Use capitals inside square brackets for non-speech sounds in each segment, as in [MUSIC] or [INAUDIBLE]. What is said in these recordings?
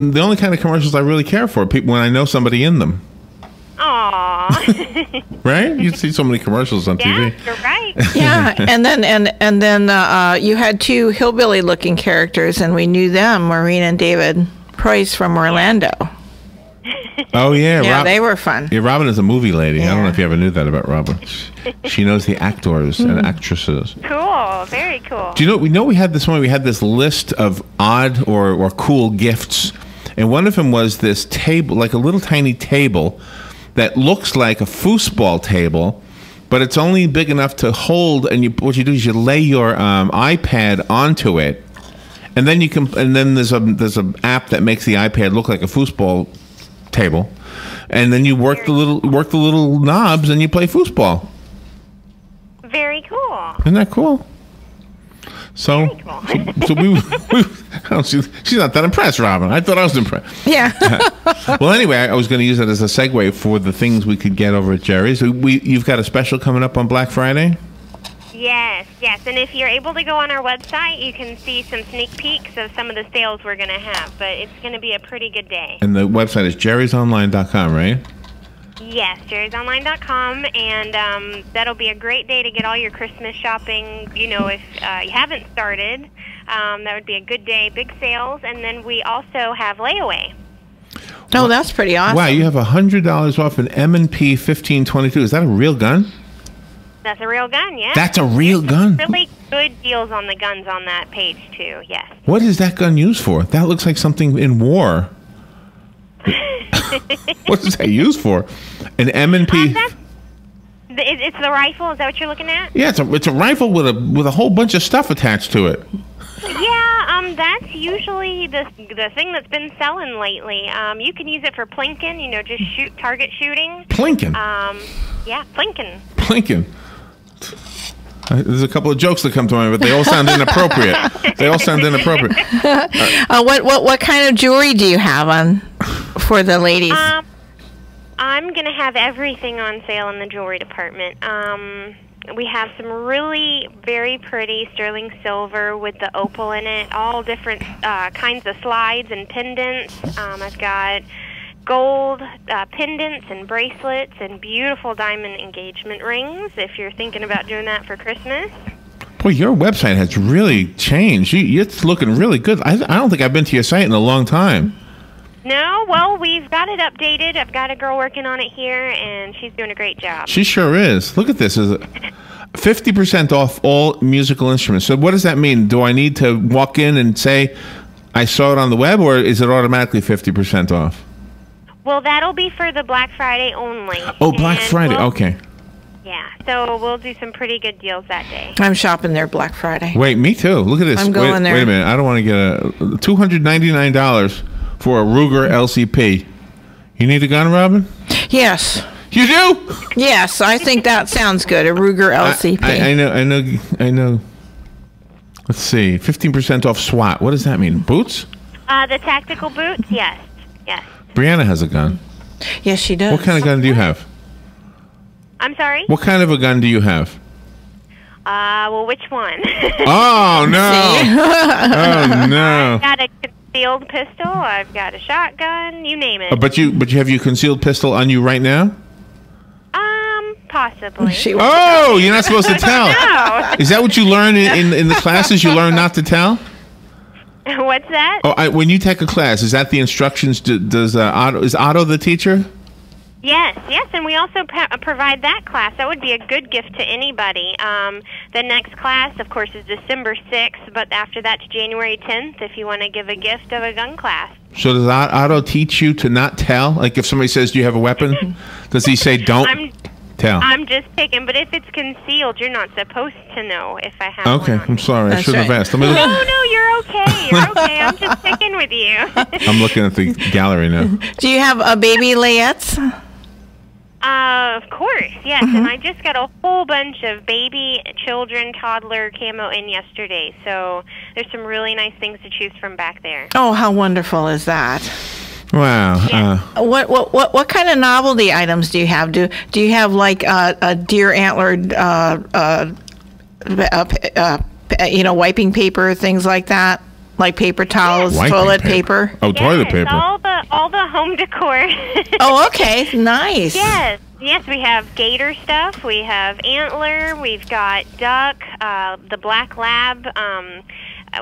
the only kind of commercials I really care for. People when I know somebody in them. Aw. [LAUGHS] Right? You see so many commercials on yeah, TV. you're right. [LAUGHS] Yeah, and then and and then uh, uh, you had two hillbilly-looking characters, and we knew them, Maureen and David Price from Orlando. [LAUGHS] Oh yeah, Yeah, Rob- they were fun. Yeah, Robin is a movie lady. I don't know if you ever knew that about Robin. She- She knows the actors Hmm. and actresses. Cool. Very cool. Do you know? We know we had this one. We had this list of odd or, or cool gifts, and one of them was this table, like a little tiny table that looks like a foosball table, but it's only big enough to hold. And you, what you do is you lay your um, iPad onto it, and then you can. And then there's a there's an app that makes the iPad look like a foosball table, and then you work the little work the little knobs and you play foosball. Very cool. Isn't that cool? So, cool. so, so we, [LAUGHS] we oh, she, she's not that impressed, Robin. I thought I was impressed. Yeah, [LAUGHS] Well, anyway, I, I was going to use that as a segue for the things we could get over at Jerry's. We, you've got a special coming up on Black Friday. Yes, yes. And if you're able to go on our website, you can see some sneak peeks of some of the sales we're going to have. But it's going to be a pretty good day. And the website is jerrysonline.com, right? Yes, jerrysonline.com, and um, that'll be a great day to get all your Christmas shopping. You know, if uh, you haven't started, um, that would be a good day. Big sales, and then we also have layaway. oh, that's pretty awesome. Wow, you have a $100 off an M&P 1522. Is that a real gun? That's a real gun, yeah. That's a real gun? really good deals on the guns on that page too. Yes. What is that gun used for? That looks like something in war. [LAUGHS] what is that used for? An M&P... Um, that's, it's the rifle. Is that what you're looking at? Yeah, it's a it's a rifle with a with a whole bunch of stuff attached to it. Yeah, um, that's usually the the thing that's been selling lately. Um, you can use it for plinking, you know, just shoot target shooting. Plinking, Um, yeah, plinking. plinking. Uh, There's a couple of jokes that come to mind, but they all sound inappropriate. they all sound inappropriate. [LAUGHS] Uh, what what what kind of jewelry do you have on for the ladies? Um, I'm gonna have everything on sale in the jewelry department. Um, we have some really very pretty sterling silver with the opal in it, all different uh, kinds of slides and pendants. Um, I've got gold uh, pendants and bracelets and beautiful diamond engagement rings if you're thinking about doing that for Christmas. Boy, your website has really changed. You, it's looking really good. I, I don't think I've been to your site in a long time. No, well, we've got it updated. I've got a girl working on it here, and she's doing a great job. She sure is. Look at this. Is it? fifty percent off all musical instruments. So what does that mean? Do I need to walk in and say I saw it on the web, or is it automatically fifty percent off? Well, that'll be for the Black Friday only. Oh, Black And Friday. we'll- Okay. Yeah, so we'll do some pretty good deals that day. I'm shopping there Black Friday. Wait, me too. Look at this. I'm wait, going there. Wait a minute. I don't want to get a two hundred ninety nine dollars for a Ruger LCP. You need a gun, Robin? Yes, You do. yes, I think that sounds good. A Ruger LCP. I, I know. I know. I know. Let's see. Fifteen percent off SWAT. What does that mean? Boots? Uh, the tactical boots, yes, yes. Brianna has a gun. yes, she does. What kind of gun do you have? I'm sorry. What kind of a gun do you have? Uh, well, which one? [LAUGHS] Oh no! [LAUGHS] oh no! I've got a concealed pistol. I've got a shotgun. You name it. Uh, But you, but you have your concealed pistol on you right now. um, possibly. She, Oh, you're not supposed to [LAUGHS] tell. No. Is that what you learn in, in, in the classes? You learn not to tell. [LAUGHS] What's that? Oh, I, when you take a class, is that the instructions? Do, does uh, Otto is Otto the teacher? Yes, yes, and we also pro- provide that class. That would be a good gift to anybody. Um, the next class, of course, is December 6th, but after that's January 10th if you want to give a gift of a gun class. So does Otto teach you to not tell? Like if somebody says, "Do you have a weapon?" [LAUGHS] Does he say, "Don't I'm tell"? I'm just picking, but if it's concealed, you're not supposed to know if I have Okay, one. I'm me. sorry. I That's should have right. asked. Let me look. No, no, you're okay. You're [LAUGHS] okay. I'm just picking with you. [LAUGHS] I'm looking at the gallery now. [LAUGHS] do you have a baby layettes? Uh, of course, yes. Mm-hmm. And I just got a whole bunch of baby, children, toddler camo in yesterday. So there's some really nice things to choose from back there. Oh, how wonderful is that? Wow. Uh, What what what what kind of novelty items do you have? Do do you have like uh, a deer antlered, uh, uh, uh, you know, wiping paper, things like that? like paper towels, Wiping toilet paper. Oh, toilet Yes, paper. all the all the home decor. [LAUGHS] Oh, okay, nice. Yes, yes, we have gator stuff. We have antler. We've got duck, uh, the black lab. Um,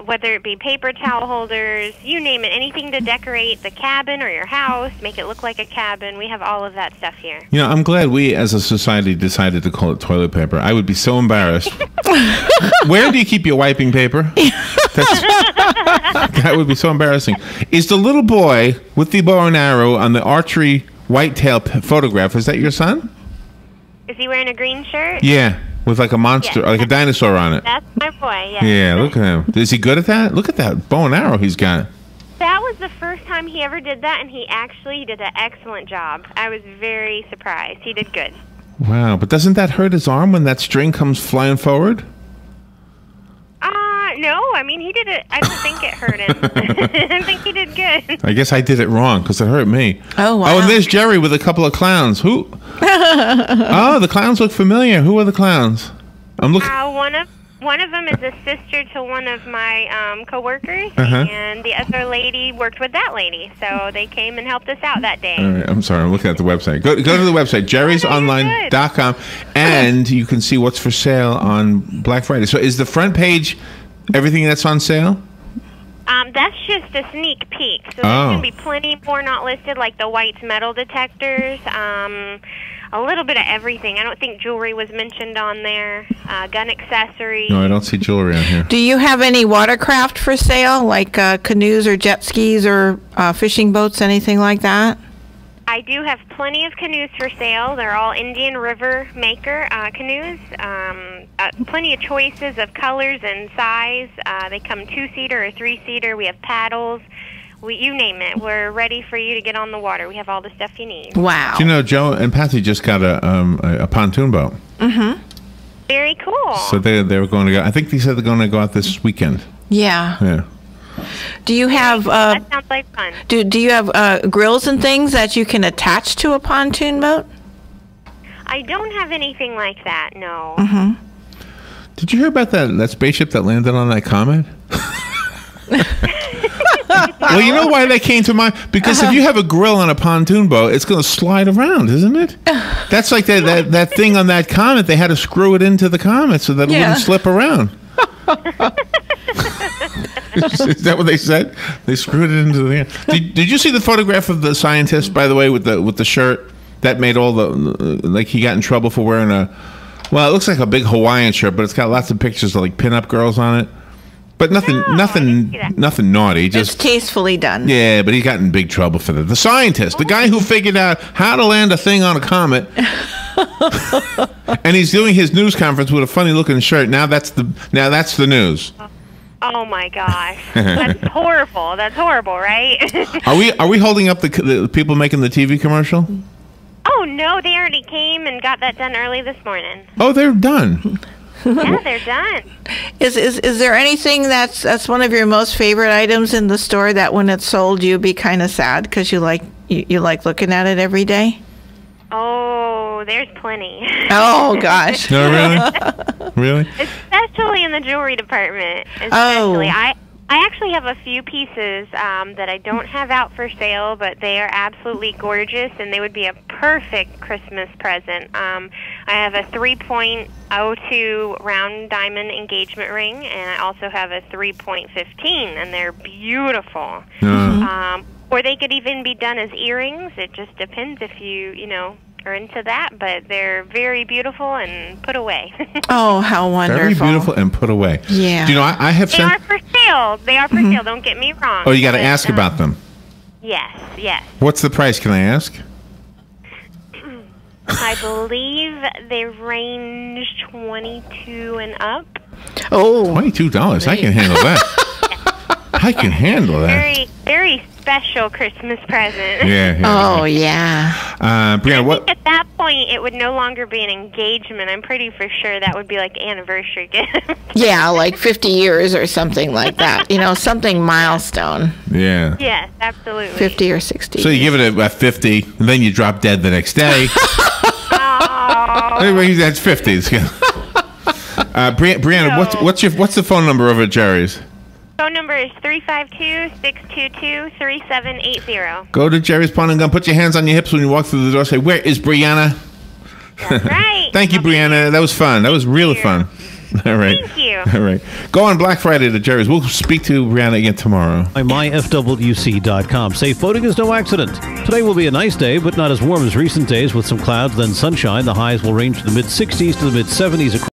whether it be paper towel holders, you name it, anything to decorate the cabin or your house, make it look like a cabin. We have all of that stuff here. You know, I'm glad we as a society decided to call it toilet paper. I would be so embarrassed. [LAUGHS] Where do you keep your wiping paper? That's, [LAUGHS] that would be so embarrassing. Is the little boy with the bow and arrow on the archery whitetail p- photograph, is that your son? Is he wearing a green shirt? Yeah, with like a monster, Yeah. like a dinosaur on it. That's my boy. Yes. Yeah, look at him. Is he good at that? Look at that bow and arrow he's got. That was the first time he ever did that, and he actually did an excellent job. I was very surprised. He did good. Wow, but doesn't that hurt his arm when that string comes flying forward? No, I mean, he did it. I don't think it hurt him. [LAUGHS] I think he did good. I guess I did it wrong because it hurt me. Oh, wow. Oh, and there's Jerry with a couple of clowns. Who? [LAUGHS] oh, the clowns look familiar. Who are the clowns? I'm looking. Uh, one of one of them is a sister to one of my um, coworkers, Uh-huh. and the other lady worked with that lady, so they came and helped us out that day. All right, I'm sorry. I'm looking at the website. Go, go to the website, jerrysonline.com, and you can see what's for sale on Black Friday. So, is the front page everything that's on sale? Um, that's just a sneak peek. So Oh. there's going to be plenty more not listed, like the White's metal detectors, um, a little bit of everything. I don't think jewelry was mentioned on there, uh, gun accessories. No, I don't see jewelry on here. Do you have any watercraft for sale, like uh, canoes or jet skis or uh, fishing boats, anything like that? I do have plenty of canoes for sale. They're all Indian River maker uh, canoes. Um, uh, plenty of choices of colors and size. Uh, they come two seater or three seater. We have paddles. We, you name it. We're ready for you to get on the water. We have all the stuff you need. Wow. Do you know Joe and Patsy just got a um, a, a pontoon boat? Very cool. So they they were going to go. I think they said they're going to go out this weekend. yeah. Yeah. Do you have uh, that sounds like fun. do do you have uh, grills and things that you can attach to a pontoon boat? I don't have anything like that. No. Did you hear about that that spaceship that landed on that comet? [LAUGHS] well, you know why that came to mind? Because if uh-huh. you have a grill on a pontoon boat, it's going to slide around, isn't it? That's like that, that that thing on that comet. They had to screw it into the comet so that it Yeah. wouldn't slip around. [LAUGHS] Is that what they said? They screwed it into the. Did, did you see the photograph of the scientist, by the way, with the with the shirt that made all the like he got in trouble for wearing a. Well, it looks like a big Hawaiian shirt, but it's got lots of pictures of like pinup girls on it. But nothing, ah, No, nothing, didn't see that. nothing naughty. It's Just tastefully done. yeah, but he got in big trouble for that. The scientist, the guy who figured out how to land a thing on a comet, [LAUGHS] and he's doing his news conference with a funny looking shirt. Now that's the now that's the news. Oh, oh my gosh, that's [LAUGHS] horrible. That's horrible, right? Are we are we holding up the, the people making the TV commercial? Oh no, they already came and got that done early this morning. Oh, they're done. Yeah, they're done. Is, is is there anything that's that's one of your most favorite items in the store that when it's sold you'd be kind of sad because you like you, you like looking at it every day? Oh, there's plenty. Oh [LAUGHS] gosh. No, really, really. especially in the jewelry department. Oh. I I actually have a few pieces um, that I don't have out for sale, but they are absolutely gorgeous, and they would be a perfect Christmas present. Um, I have a 3.02 round diamond engagement ring, and I also have a 3.15, and they're beautiful. No. Um, or they could even be done as earrings. It just depends if you, you know, are into that. But they're very beautiful and put away. [LAUGHS] Oh, how wonderful. Very beautiful and put away. Yeah. Do you know I, I have they sent. are for sale. They are for sale. Don't get me wrong. Oh, you got to ask um, about them. Yes, yes. What's the price? Can I ask? I believe they range twenty-two and up. Oh, Twenty-two dollars. I can handle that. [LAUGHS] I can handle that. Very, very special Christmas present. Yeah. yeah. oh yeah. Uh, Brianna, I what? think at that point it would no longer be an engagement. I'm pretty for sure that would be like anniversary gift. [LAUGHS] Yeah, like 50 years or something like that. You know, something milestone, Yeah. yes, absolutely. 50 or 60. So you give it a, a fifty, and then you drop dead the next day. [LAUGHS] Anyway, that's fifty. It's good. Uh, Bri- Brianna, what's what's your what's the phone number over at Jerry's? Phone number is 352-622-3780. Go to Jerry's Pawn and Gun. Put your hands on your hips when you walk through the door. Say, "Where is Brianna?" That's right. [LAUGHS] Thank you, Brianna. That was fun. That was really fun. [LAUGHS] All right. Thank you. All right. Go on Black Friday to Jerry's. We'll speak to Brianna again tomorrow. by myfwc.com. Safe boating is no accident. Today will be a nice day, but not as warm as recent days with some clouds, then sunshine. The highs will range from the mid 60s to the mid 70s.